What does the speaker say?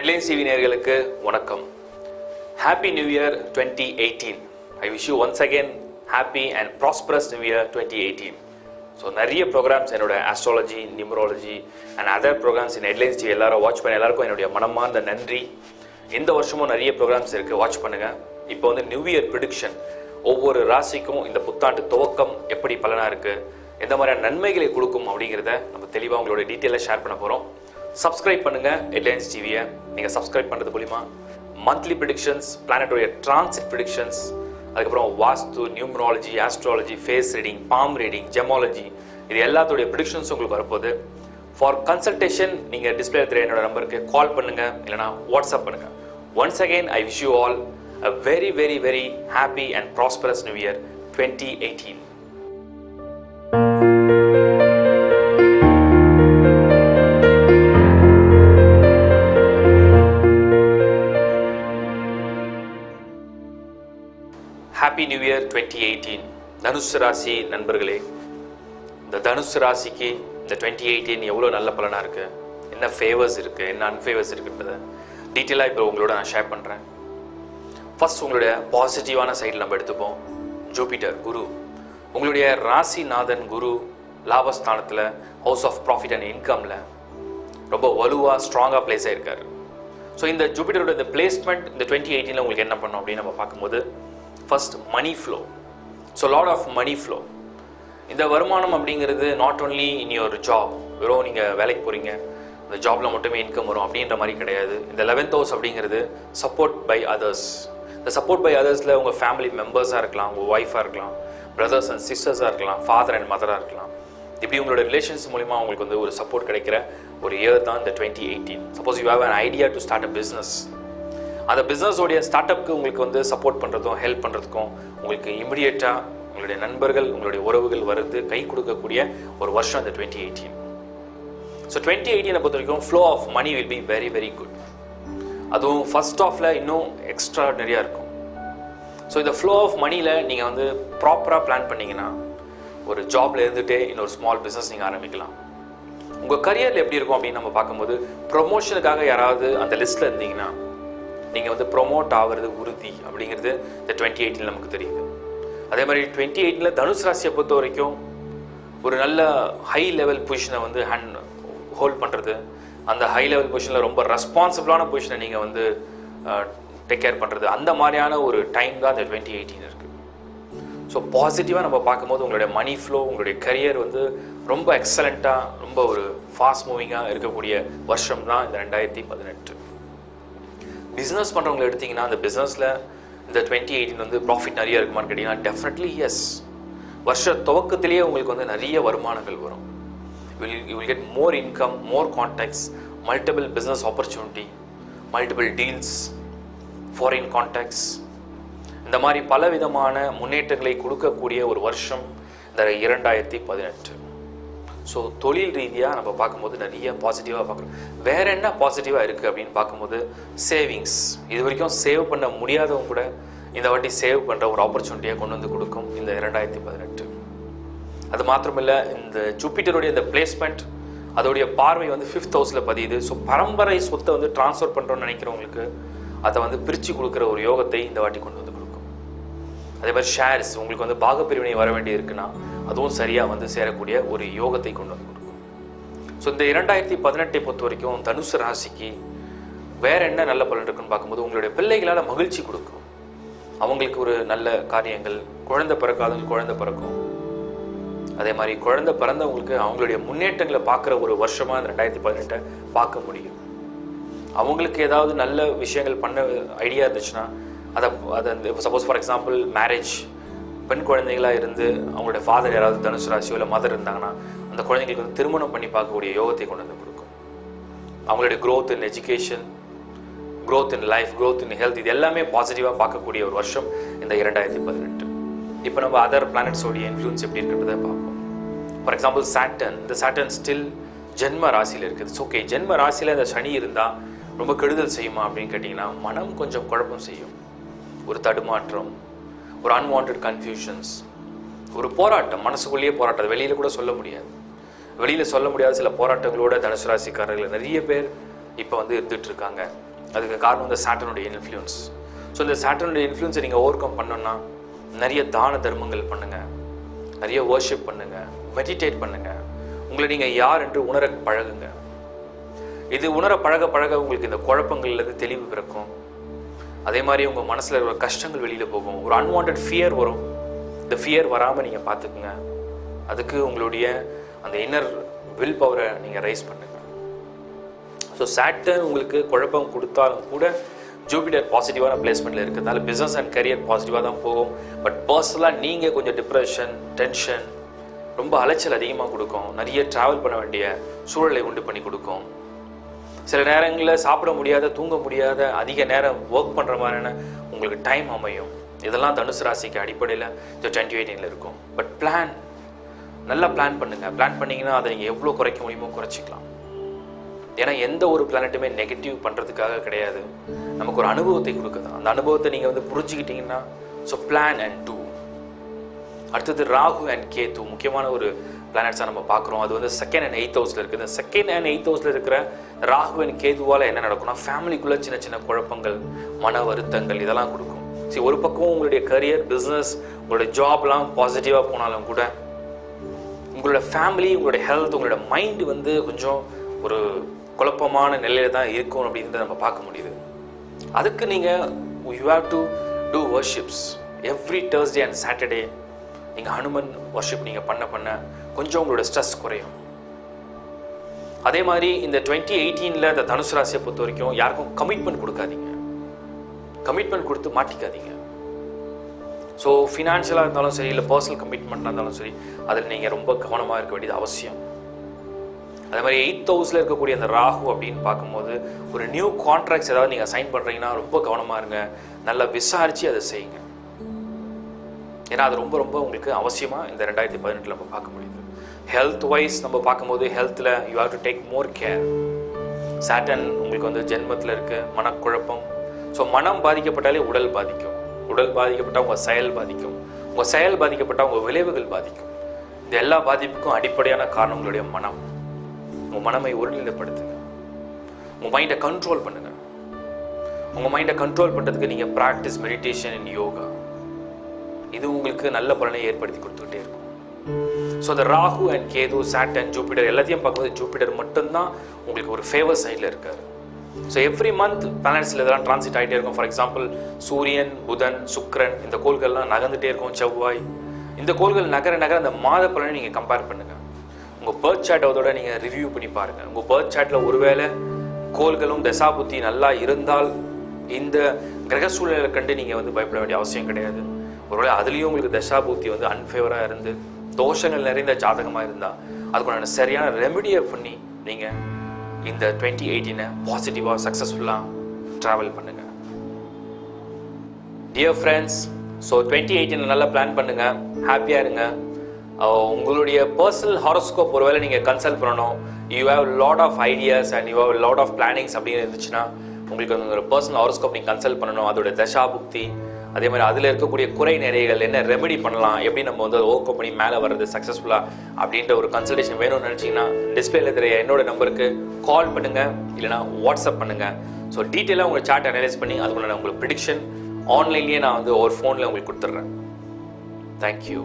Headlines TV நேர்களுக்கு வணக்கம். Happy new year twenty eighteen I wish you once again happy and prosperous new year twenty eighteen so நிறைய programs என்னோட astrology numerology and other programmes in headlines TV எல்லாரும் watch பண்ண எல்லாருக்கும் என்னுடைய மனமார்ந்த நன்றி. இந்த வருஷமும் நிறைய ப்ரோக்ராம்ஸ் இருக்குது வாட்ச் பண்ணுங்கள் இப்போ வந்து நியூ இயர் ப்ரிடிக்ஷன் ஒவ்வொரு ராசிக்கும் இந்த புத்தாண்டு துவக்கம் எப்படி பலனாக இருக்குது எந்த மாதிரியான நன்மைகளை கொடுக்கும் அப்படிங்கிறத நம்ம தெளிவாக உங்களோட டீட்டெயிலாக ஷேர் பண்ண போகிறோம் சப்ஸ்கிரைப் பண்ணுங்கள் ஹெட்லைன்ஸ் டிவியை நீங்கள் சப்ஸ்கிரைப் பண்ணுறது மூலிமா மந்த்லி ப்ரிடிக்ஷன்ஸ் பிளானட்டோடைய டிரான்சிட் ப்ரிடிக்ஷன்ஸ் அதுக்கப்புறம் vastu numerology astrology face reading palm reading gemology இது எல்லாத்தோடைய ப்ரிடிக்ஷன்ஸ் உங்களுக்கு வரப்போகுது. ஃபார் கன்சல்டேஷன் நீங்கள் டிஸ்பிளே தெரிய என்னோட நம்பருக்கு கால் பண்ணுங்கள் இல்லைனா வாட்ஸ்அப் பண்ணுங்கள் once again I wish you all a very very very happy and prosperous new year twenty eighteen happy new year twenty eighteen தனுசு ராசி நண்பர்களே இந்த தனுசு ராசிக்கு இந்த டுவெண்ட்டி எயிட்டீன் எவ்வளோ நல்ல பலனாக இருக்குது என்ன ஃபேவர்ஸ் இருக்குது என்ன அன்ஃபேவர்ஸ் இருக்குன்றத டீட்டெயிலாக இப்போ உங்களோட நான் ஷேர் பண்ணுறேன் ஃபஸ்ட் உங்களுடைய பாசிட்டிவான சைடில் நம்ம எடுத்துப்போம். ஜூபிட்டர் குரு. உங்களுடைய ராசிநாதன் குரு லாபஸ்தானத்தில் ஹவுஸ் ஆஃப் ப்ராஃபிட் அண்ட் இன்கமில் ரொம்ப வலுவாக ஸ்ட்ராங்காக பிளேஸ் ஆயிருக்காரு. ஸோ இந்த ஜூபிட்டரோட இந்த பிளேஸ்மெண்ட் இந்த டுவெண்ட்டி எயிட்டீனில் உங்களுக்கு என்ன பண்ணும் அப்படின்னு நம்ம பார்க்கும்போது first money flow so lot of money flow இந்த வருமானம் அப்படிங்கிறது not only in your job வெறும் நீங்கள் வேலைக்கு போகிறீங்க அந்த ஜாபில் மட்டுமே இன்கம் வரும் அப்படின்ற மாதிரி கிடையாது. இந்த லெவன்த் ஹவுஸ் அப்படிங்கிறது சப்போர்ட் பை அதர்ஸ் இந்த சப்போர்ட் பை அதர்ஸில் உங்கள் ஃபேமிலி மெம்பர்ஸாக இருக்கலாம் உங்கள் ஒய்ஃபாக இருக்கலாம் பிரதர்ஸ் அண்ட் சிஸ்டர்ஸாக இருக்கலாம் ஃபாதர் அண்ட் மதராக இருக்கலாம். இப்படி உங்களோட ரிலேஷன்ஸ் மூலிமா உங்களுக்கு வந்து ஒரு சப்போர்ட் கிடைக்கிற ஒரு இயர் தான் இந்த twenty eighteen suppose you have an idea to start a business அந்த பிஸ்னஸோடைய ஸ்டார்ட் அப்க்கு உங்களுக்கு வந்து சப்போர்ட் பண்ணுறதும் ஹெல்ப் பண்ணுறதுக்கும் உங்களுக்கு இமிடியேட்டாக உங்களுடைய நண்பர்கள் உங்களுடைய உறவுகள் வருது கை கொடுக்கக்கூடிய ஒரு வருஷம் அந்த டுவெண்ட்டி எயிட்டீன் ஸோ டுவெண்ட்டி எயிட்டீனை பொறுத்த வரைக்கும் flow of money will be very very good அதுவும் ஃபர்ஸ்ட் ஆஃபில் இன்னும் எக்ஸ்ட்ரா நிறையா இருக்கும். ஸோ இந்த ஃப்ளோ ஆஃப் மணியில் நீங்கள் வந்து ப்ராப்பராக பிளான் பண்ணிங்கன்னா ஒரு ஜாப்ல இருந்துகிட்டே இன்னொரு ஸ்மால் பிஸ்னஸ் நீங்கள் ஆரம்பிக்கலாம். உங்கள் கரியரில் எப்படி இருக்கும் அப்படின்னு நம்ம பார்க்கும்போது ப்ரொமோஷனுக்காக யாராவது அந்த லிஸ்ட்டில் இருந்தீங்கன்னா நீங்கள் வந்து ப்ரொமோட் ஆகிறது உறுதி அப்படிங்கிறது இந்த டுவெண்ட்டி எயிட்டில் நமக்கு தெரியுது. அதே மாதிரி டுவெண்ட்டி எயிட்டில் தனுஷ் ராசியை பொறுத்த வரைக்கும் ஒரு நல்ல ஹை லெவல் பொசிஷனை வந்து ஹேண்ட் ஹோல்ட் பண்ணுறது அந்த ஹை லெவல் பொசிஷனில் ரொம்ப ரெஸ்பான்சிபிளான பொசிஷனை நீங்கள் வந்து டேக் கேர் பண்ணுறது அந்த மாதிரியான ஒரு டைம் தான் இந்த டுவெண்ட்டி எயிட்டீன் இருக்குது ஸோ பாசிட்டிவாக நம்ம பார்க்கும்போது உங்களுடைய மணி ஃப்ளோ உங்களுடைய கரியர் வந்து ரொம்ப எக்ஸலண்ட்டாக ரொம்ப ஒரு ஃபாஸ்ட் மூவிங்காக இருக்கக்கூடிய வருஷம் தான் இந்த ரெண்டாயிரத்தி பதினெட்டு. பிஸ்னஸ் பண்ணுறவங்களை எடுத்தீங்கன்னா அந்த பிஸ்னஸில் இந்த டுவெண்ட்டி எயிட்டீன் வந்து ப்ராஃபிட் நிறைய இருக்குமான்னு கேட்டிங்கன்னா டெஃபினெட்லி எஸ் வருஷ துவக்கத்திலேயே உங்களுக்கு வந்து நிறைய வருமானங்கள் வரும். Will you will get more income more contacts multiple business opportunity multiple deals foreign contacts இந்த மாதிரி பல விதமான முன்னேற்றங்களை கொடுக்கக்கூடிய ஒரு வருஷம் இந்த இரண்டாயிரத்தி பதினெட்டு. ஸோ தொழில் ரீதியாக நம்ம பார்க்கும்போது நிறைய பாசிட்டிவாக பார்க்குறோம். வேற என்ன பாசிட்டிவாக இருக்குது அப்படின்னு பார்க்கும்போது சேவிங்ஸ் இது வரைக்கும் சேவ் பண்ண முடியாதவங்க கூட இந்த வாட்டி சேவ் பண்ணுற ஒரு ஆப்பர்ச்சுனிட்டியாக கொண்டு வந்து கொடுக்கும் இந்த இரண்டாயிரத்தி பதினெட்டு. அது மாத்திரமில்லை இந்த ஜூப்பிட்டருடைய இந்த பிளேஸ்மெண்ட் அதோடைய பார்வை வந்து ஃபிஃப்த் ஹவுஸில் பதியுது. ஸோ பரம்பரை சொத்தை வந்து டிரான்ஸ்ஃபர் பண்ணுறோன்னு நினைக்கிறவங்களுக்கு அதை வந்து பிரித்து கொடுக்குற ஒரு யோகத்தை இந்த வாட்டி கொண்டு வந்து கொடுக்கும். அதே மாதிரி ஷேர்ஸ் உங்களுக்கு வந்து பாகப்பிரிவினை வர வேண்டி இருக்குன்னா அதுவும் சரியாக வந்து சேரக்கூடிய ஒரு யோகத்தை கொண்டு வந்து கொடுக்கும். ஸோ இந்த இரண்டாயிரத்தி பதினெட்டை பொறுத்த வரைக்கும் தனுசு ராசிக்கு வேற என்ன நல்ல பலன் இருக்குன்னு பார்க்கும்போது உங்களுடைய பிள்ளைகளால் மகிழ்ச்சி கொடுக்கும். அவங்களுக்கு ஒரு நல்ல காரியங்கள் குழந்தை பிறக்காதவங்க குழந்தை பிறக்கும். அதே மாதிரி குழந்தை பிறந்தவங்களுக்கு அவங்களுடைய முன்னேற்றங்களை பார்க்குற ஒரு வருஷமாக இந்த ரெண்டாயிரத்தி பதினெட்டை பார்க்க முடியும். அவங்களுக்கு ஏதாவது நல்ல விஷயங்கள் பண்ண ஐடியா இருந்துச்சுன்னா அதை அதை சப்போஸ் ஃபார் எக்ஸாம்பிள் மேரேஜ் பெண் குழந்தைகளாக இருந்து அவங்களுடைய ஃபாதர் யாராவது தனுசு ராசியோ இல்லை மதர் இருந்தாங்கன்னா அந்த குழந்தைங்களுக்கு வந்து திருமணம் பண்ணி பார்க்கக்கூடிய யோகத்தை கொண்டு வந்து கொடுக்கும். அவங்களுடைய growth in education growth in life growth in health இது எல்லாமே பாசிட்டிவாக பார்க்கக்கூடிய ஒரு வருஷம் இந்த இரண்டாயிரத்தி பதினெட்டு. இப்போ நம்ம அதர் பிளானட்ஸோடைய இன்ஃப்ளூன்ஸ் எப்படி இருக்கிறத பார்ப்போம். ஃபார் எக்ஸாம்பிள் சாட்டன் இந்த சாட்டன் ஸ்டில் ஜென்ம ராசியில் இருக்குது. ஓகே ஜென்ம ராசியில் இந்த சனி இருந்தால் ரொம்ப கெடுதல் செய்யுமா அப்படின்னு கேட்டிங்கன்னா மனம் கொஞ்சம் குழப்பம் செய்யும். ஒரு தடுமாற்றம் ஒரு அன்வான்ட் கன்ஃபியூஷன்ஸ் ஒரு போராட்டம் மனசுக்குள்ளேயே போராட்டம். வெளியில் கூட சொல்ல முடியாது. வெளியில் சொல்ல முடியாத சில போராட்டங்களோட தனுசு ராசிக்காரர்கள் நிறைய பேர் இப்போ வந்து இருந்துட்டு இருக்காங்க அதுக்கு காரணம் இந்த சாட்டனுடைய இன்ஃப்ளூயன்ஸ் ஸோ இந்த சாட்டனுடைய இன்ஃப்ளூயன்ஸை நீங்கள் ஓவர் கம் பண்ணோன்னா நிறைய தான தர்மங்கள் பண்ணுங்கள் நிறைய வர்ஷிப் பண்ணுங்கள் மெடிடேட் பண்ணுங்கள் உங்களை நீங்கள் யார் என்று உணர பழகுங்க. இது உணர பழக பழக உங்களுக்கு இந்த குழப்பங்கள்லேருந்து தெளிவு பிறக்கும். அதே மாதிரி உங்கள் மனசில் இருக்கிற கஷ்டங்கள் வெளியில் போகும். ஒரு அன்வான்ட் ஃபியர் வரும். இந்த ஃபியர் வராமல் நீங்கள் பார்த்துக்குங்க. அதுக்கு உங்களுடைய அந்த இன்னர் வில் பவரை நீங்கள் ரைஸ் பண்ணுங்க. ஸோ சாட்டர்ன் உங்களுக்கு குழப்பம் கொடுத்தாலும் கூட ஜூபிட்டர் பாசிட்டிவான பிளேஸ்மெண்ட்டில் இருக்கிறதுனால பிஸ்னஸ் அண்ட் கரியர் பாசிட்டிவாக தான் போகும். பட் பர்சனலாக நீங்கள் கொஞ்சம் டிப்ரெஷன் டென்ஷன் ரொம்ப அலைச்சல் அதிகமாக கொடுக்கும். நிறைய ட்ராவல் பண்ண வேண்டிய சூழலை உண்டு பண்ணி கொடுக்கும். சில நேரங்களில் சாப்பிட முடியாத தூங்க முடியாத அதிக நேரம் ஒர்க் பண்ணுற மாதிரியான உங்களுக்கு டைம் அமையும். இதெல்லாம் தனுசு ராசிக்கு அடிப்படையில் இந்த டுவெண்ட்டி எயிட்டீனில் இருக்கும். பட் பிளான் நல்லா பிளான் பண்ணுங்கள் பிளான் பண்ணிங்கன்னா அதை நீங்கள் எவ்வளோ குறைக்க முடியுமோ குறைச்சிக்கலாம். ஏன்னா எந்த ஒரு பிளானட்டுமே நெகட்டிவ் பண்ணுறதுக்காக கிடையாது. நமக்கு ஒரு அனுபவத்தை கொடுக்குது. அந்த அனுபவத்தை நீங்கள் வந்து புரிஞ்சுக்கிட்டீங்கன்னா ஸோ பிளான் அண்ட் டூ அடுத்தது ராகு அண்ட் கேத்து முக்கியமான ஒரு பிளானட்ஸாக நம்ம பார்க்குறோம். அது வந்து செகண்ட் அண்ட் எயித் ஹவுஸில் இருக்குது. இந்த செகண்ட் அண்ட் எயித் ஹவுஸில் இருக்கிற ராகு அண்ட் கேதுவால் என்ன நடக்கும்னா ஃபேமிலிக்குள்ளே சின்ன சின்ன குழப்பங்கள் மன வருத்தங்கள் இதெல்லாம் கொடுக்கும். சரி ஒரு பக்கம் உங்களுடைய கரியர் பிஸ்னஸ் உங்களுடைய ஜாப்லாம் பாசிட்டிவாக போனாலும் கூட உங்களோட ஃபேமிலி உங்களுடைய ஹெல்த் உங்களோட மைண்டு வந்து கொஞ்சம் ஒரு குழப்பமான நிலையில தான் இருக்கும் அப்படின்றத நம்ம பார்க்க முடியுது. அதுக்கு நீங்கள் you have to do worships every Thursday and Saturday நீங்கள் ஹனுமன் வர்ஷிப் நீங்கள் பண்ண பண்ண கொஞ்சம் உங்களோட ஸ்ட்ரெஸ் குறையும். அதே மாதிரி இந்த டுவெண்ட்டி எயிட்டீனில் இந்த தனுசு ராசியை பொறுத்த வரைக்கும் யாருக்கும் கமிட்மெண்ட் கொடுக்காதீங்க. கமிட்மெண்ட் கொடுத்து மாட்டிக்காதீங்க. ஸோ ஃபினான்ஷியலாக இருந்தாலும் சரி இல்லை பர்சனல் கமிட்மெண்ட்டாக இருந்தாலும் சரி அதில் நீங்கள் ரொம்ப கவனமாக இருக்க வேண்டியது அவசியம். அதே மாதிரி எயித் ஹவுஸில் இருக்கக்கூடிய அந்த ராகு அப்படின்னு பார்க்கும்போது ஒரு நியூ கான்ட்ராக்ட்ஸ் ஏதாவது நீங்கள் சைன் பண்ணுறீங்கன்னா ரொம்ப கவனமாக இருங்க. நல்லா விசாரித்து அதை செய்யுங்க. ஏன்னா அது ரொம்ப ரொம்ப உங்களுக்கு அவசியமாக இந்த ரெண்டாயிரத்தி பதினெட்டில் நம்ம பார்க்க முடியுது. ஹெல்த் வைஸ் நம்ம பார்க்கும்போது ஹெல்த்தில் you have to take more care Saturn உங்களுக்கு வந்து ஜென்மத்தில் இருக்குது மனக்குழப்பம். ஸோ மனம் பாதிக்கப்பட்டாலே உடல் பாதிக்கும். உடல் பாதிக்கப்பட்டால் உங்கள் செயல் பாதிக்கும். உங்கள் செயல் பாதிக்கப்பட்டால் உங்கள் விளைவுகள் பாதிக்கும். இந்த எல்லா பாதிப்புக்கும் அடிப்படையான காரணம் உங்களுடைய மனம். உங்கள் மனமை ஒருநிலைப்படுத்துங்க. உங்கள் மைண்டை கண்ட்ரோல் பண்ணுங்கள் உங்கள் மைண்டை கண்ட்ரோல் பண்ணுறதுக்கு நீங்கள் ப்ராக்டிஸ் மெடிடேஷன் இன் யோகா இது உங்களுக்கு நல்ல பலனை ஏற்படுத்தி கொடுத்துக்கிட்டே இருக்கும். ஸோ அந்த Rahu and Ketu Saturn Jupiter எல்லாத்தையும் பார்க்கும்போது ஜூபிட்டர் மட்டும்தான் உங்களுக்கு ஒரு ஃபேவர் சைடில் இருக்காரு. ஸோ எவ்ரி மந்த் பிளானட்ஸில் இதெல்லாம் டிரான்சிட் ஆகிட்டே இருக்கும். ஃபார் எக்ஸாம்பிள் சூரியன் புதன் சுக்ரன் இந்த கோள்கள்லாம் நகர்ந்துட்டே இருக்கும் செவ்வாய். இந்த கோள்கள் நகர நகர அந்த மாத பலனை நீங்கள் கம்பேர் பண்ணுங்கள் உங்கள் பேர்த் சாட் அதோட நீங்கள் ரிவ்யூ பண்ணி பாருங்கள் உங்கள் பேர்த் சாட்டில் ஒருவேளை கோள்களும் தசாபுத்தி நல்லா இருந்தால் இந்த கிரக சூழலை கண்டு நீங்கள் வந்து பயப்பட வேண்டிய அவசியம் கிடையாது. ஒருவேளை அதுலேயும் உங்களுக்கு தசாபூர்த்தி வந்து அன்ஃபேவராக இருந்து தோஷங்கள் நிறைந்த ஜாதகமாக இருந்தால் அதுக்குண்டான சரியான ரெமெடியை பண்ணி நீங்கள் இந்த டுவெண்ட்டி எயிட்டீனை பாசிட்டிவாக சக்ஸஸ்ஃபுல்லாக ட்ராவல் பண்ணுங்கள் டியர் ஃப்ரெண்ட்ஸ் ஸோ டுவெண்ட்டி எயிட்டீனை நல்லா பிளான் பண்ணுங்கள் ஹாப்பியாக இருங்க. உங்களுடைய பர்சனல் ஹாரோஸ்கோப் ஒருவேளை நீங்கள் கன்சல்ட் பண்ணணும். You have lot of ideas and you have lot of plannings அப்படின்னு இருந்துச்சுன்னா உங்களுக்கு ஒரு பர்சனல் ஹாரோஸ்கோப் நீங்கள் கன்சல்ட் பண்ணணும். அதோட தசா புக்தி அதே மாதிரி அதில் இருக்கக்கூடிய குறை நிறைகள் என்ன ரெமெடி பண்ணலாம் எப்படி நம்ம வந்து ஓவர் பண்ணி மேலே வர்றது சக்ஸஸ்ஃபுல்லாக அப்படின்ற ஒரு கன்சல்டேஷன் வேணும்னு நினச்சிங்கன்னா டிஸ்பிளேல தெரிய என்னோட நம்பருக்கு கால் பண்ணுங்கள் இல்லைனா வாட்ஸ்அப் பண்ணுங்கள் ஸோ டீட்டெயிலாக உங்கள் சார்ட் அனலைஸ் பண்ணி அதுக்குள்ள உங்களுக்கு ப்ரிடிக்ஷன் ஆன்லைன்லேயே நான் வந்து ஒரு ஃபோனில் உங்களுக்கு கொடுத்துட்றேன். தேங்க்யூ